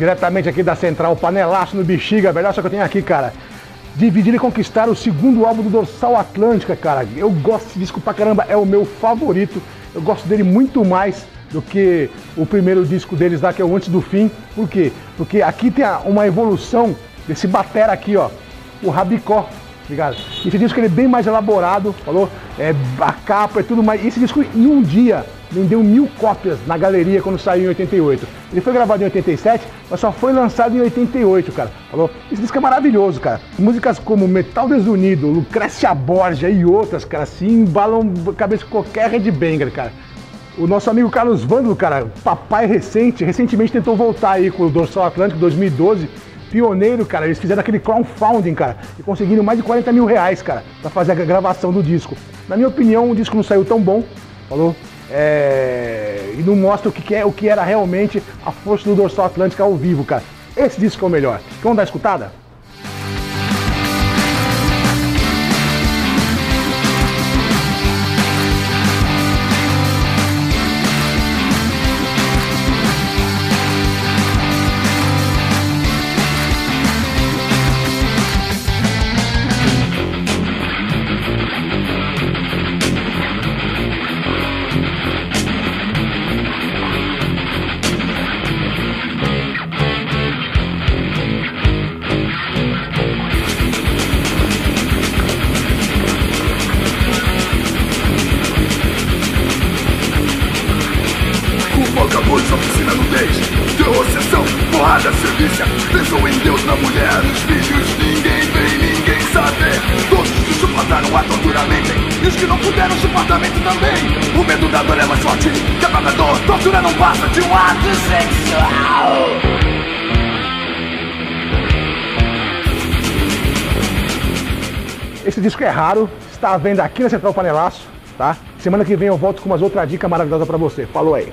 diretamente aqui da Central Panelaço no Bexiga, melhor só que eu tenho aqui, cara. Dividir e conquistar o segundo álbum do Dorsal Atlântica, cara. Eu gosto desse disco pra caramba, é o meu favorito. Eu gosto dele muito mais do que o primeiro disco deles lá, que é o Antes do Fim. Por quê? Porque aqui tem uma evolução desse batera aqui, ó. O Rabicó, ligado? Esse disco ele é bem mais elaborado, falou? É, a capa e tudo mais. Esse disco em um dia vendeu mil cópias na galeria quando saiu em 88. Ele foi gravado em 87, mas só foi lançado em 88, cara. Falou? Esse disco é maravilhoso, cara. Músicas como Metal Desunido, Lucrécia Borgia e outras, cara, assim, embalam a cabeça de qualquer headbanger, cara. O nosso amigo Carlos Vândalo, cara, papai recente, recentemente tentou voltar aí com o Dorsal Atlântico 2012 pioneiro, cara. Eles fizeram aquele crowdfunding, cara, e conseguiram mais de 40 mil reais, cara, pra fazer a gravação do disco. Na minha opinião, o disco não saiu tão bom, falou? É... E não mostra o que, é, o que era realmente a força do Dorsal Atlântico ao vivo, cara. Esse disco é o melhor. Vamos dar escutada? Serviço Pensou em Deus, na mulher, nos filhos Ninguém vem, ninguém sabe Todos que suportaram a tortura mentem E os que não puderam suportar mentem também O medo da dor é mais forte que a própria dor Tortura não passa de um ato sexual Esse disco é raro, está à venda aqui na Central Panelaço, tá? Semana que vem eu volto com umas outras dicas maravilhosas para você. Falou aí!